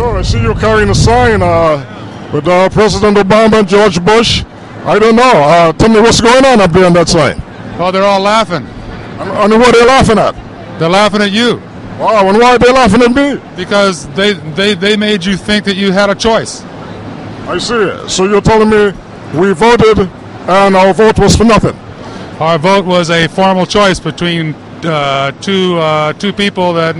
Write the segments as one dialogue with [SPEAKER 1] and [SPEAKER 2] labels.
[SPEAKER 1] Sure, I see you're carrying a sign uh, with uh, President Obama and George Bush. I don't know. Uh, tell me what's going on up there on that sign.
[SPEAKER 2] Oh, they're all laughing.
[SPEAKER 1] And, and what are they laughing at?
[SPEAKER 2] They're laughing at you
[SPEAKER 1] Wow, and why are they laughing at me?
[SPEAKER 2] because they, they, they made you think that you had a choice.
[SPEAKER 1] I see. So you're telling me we voted and our vote was for nothing?
[SPEAKER 2] Our vote was a formal choice between uh, two, uh, two people that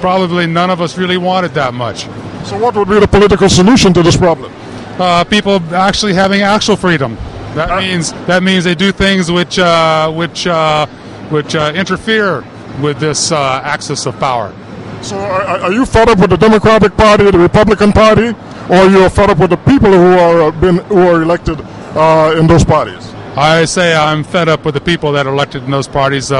[SPEAKER 2] probably none of us really wanted that much.
[SPEAKER 1] So what would be the political solution to this problem?
[SPEAKER 2] Uh, people actually having actual freedom. That
[SPEAKER 1] Uh,
[SPEAKER 2] means that means they do things which uh, which uh, which uh, interfere with this uh, axis of power.
[SPEAKER 1] So are, are you fed up with the Democratic Party, the Republican Party, or you're fed up with the people who are been who are elected uh, in those parties?
[SPEAKER 2] I say I'm fed up with the people that are elected in those parties.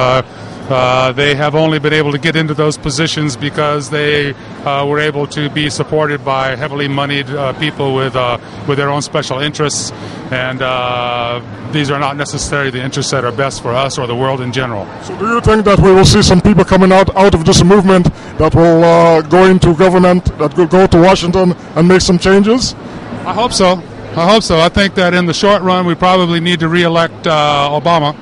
[SPEAKER 2] Uh, they have only been able to get into those positions because they uh, were able to be supported by heavily moneyed uh, people with uh, with their own special interests, and uh, these are not necessarily the interests that are best for us or the world in general.
[SPEAKER 1] So do you think that we will see some people coming out out of this movement that will uh, go into government, that will go to Washington and make some changes?
[SPEAKER 2] I hope so. I hope so. I think that in the short run, we probably need to re-elect uh, Obama,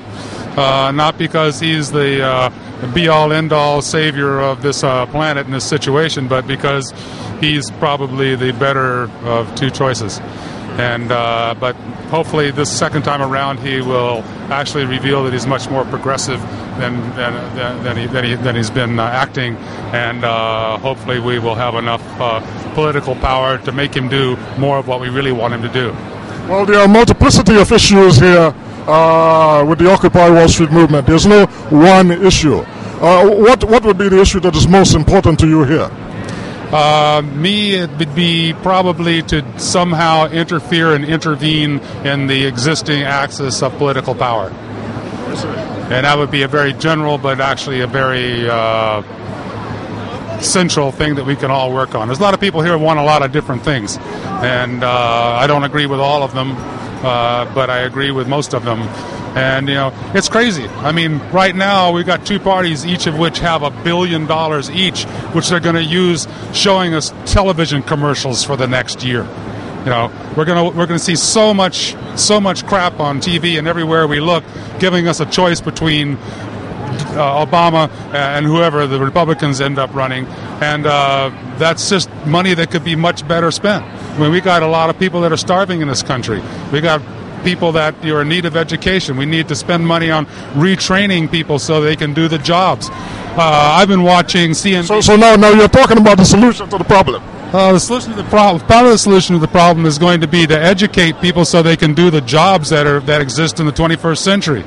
[SPEAKER 2] uh, not because he's the uh, be-all, end-all savior of this uh, planet in this situation, but because he's probably the better of two choices. And uh, but hopefully, this second time around, he will actually reveal that he's much more progressive than than than, he, than, he, than he's been uh, acting, and hopefully, we will have enough political power to make him do more of what we really want him to do.
[SPEAKER 1] Well, there are multiplicity of issues here uh, with the Occupy Wall Street movement. There's no one issue. Uh, what what would be the issue that is most important to you here?
[SPEAKER 2] Uh, me, it would be probably to somehow interfere and intervene in the existing axis of political power. And that would be a very general, but actually a very uh, central thing that we can all work on. There's a lot of people here who want a lot of different things, and uh, I don't agree with all of them, uh, but I agree with most of them. And you know, it's crazy. I mean, right now we've got two parties, each of which have a billion dollars each, which they're going to use showing us television commercials for the next year. You know, we're gonna we're gonna see so much so much crap on TV and everywhere we look, giving us a choice between uh, Obama and whoever the Republicans end up running, and uh, that's just money that could be much better spent. I mean, we got a lot of people that are starving in this country. We got people that are in need of education. We need to spend money on retraining people so they can do the jobs. Uh, I've been watching CNBC.
[SPEAKER 1] So, so now, now you're talking about the solution to the problem.
[SPEAKER 2] Uh, the solution to the problem, part of the solution to the problem is going to be to educate people so they can do the jobs that are that exist in the 21st century.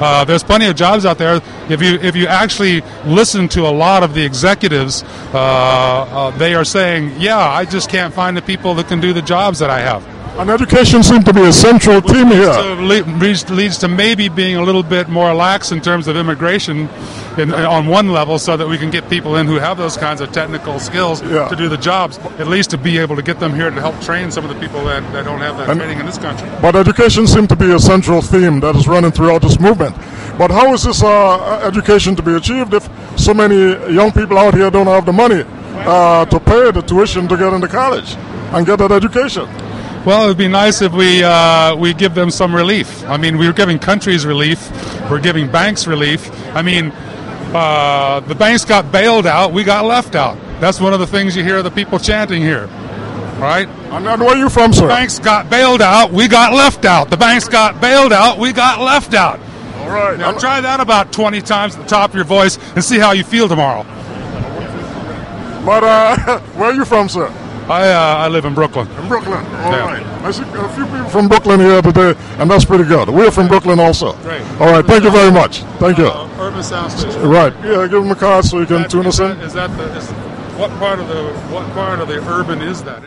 [SPEAKER 2] Uh, there's plenty of jobs out there. If you if you actually listen to a lot of the executives, uh, uh, they are saying, "Yeah, I just can't find the people that can do the jobs that I have."
[SPEAKER 1] And education seemed to be a central theme here.
[SPEAKER 2] Leads, leads to maybe being a little bit more lax in terms of immigration in, on one level so that we can get people in who have those kinds of technical skills
[SPEAKER 1] Yeah.
[SPEAKER 2] to do the jobs, at least to be able to get them here to help train some of the people that, that don't have that
[SPEAKER 1] And-
[SPEAKER 2] training in this country.
[SPEAKER 1] But education seemed to be a central theme that is running throughout this movement. But how is this uh, education to be achieved if so many young people out here don't have the money uh, to pay the tuition to get into college and get that education?
[SPEAKER 2] Well, it would be nice if we uh, we give them some relief. I mean, we're giving countries relief, we're giving banks relief. I mean, uh, the banks got bailed out, we got left out. That's one of the things you hear the people chanting here, right?
[SPEAKER 1] And, and where are you from, sir?
[SPEAKER 2] The banks got bailed out, we got left out. The banks got bailed out, we got left out.
[SPEAKER 1] All right.
[SPEAKER 2] Now
[SPEAKER 1] And-
[SPEAKER 2] try that about 20 times at the top of your voice and see how you feel tomorrow.
[SPEAKER 1] But uh, where are you from, sir?
[SPEAKER 2] I, uh, I live in Brooklyn.
[SPEAKER 1] In Brooklyn. All
[SPEAKER 2] Yeah.
[SPEAKER 1] right. I see a few people from Brooklyn here today, and that's pretty good. We're from Brooklyn also.
[SPEAKER 2] Great.
[SPEAKER 1] All right. Thank you very much. Thank you.
[SPEAKER 2] Uh, Urban Sound Station.
[SPEAKER 1] Right. Yeah, give them a card so you can tune us in.
[SPEAKER 2] Is that the, is, what part of the what part of the urban is that?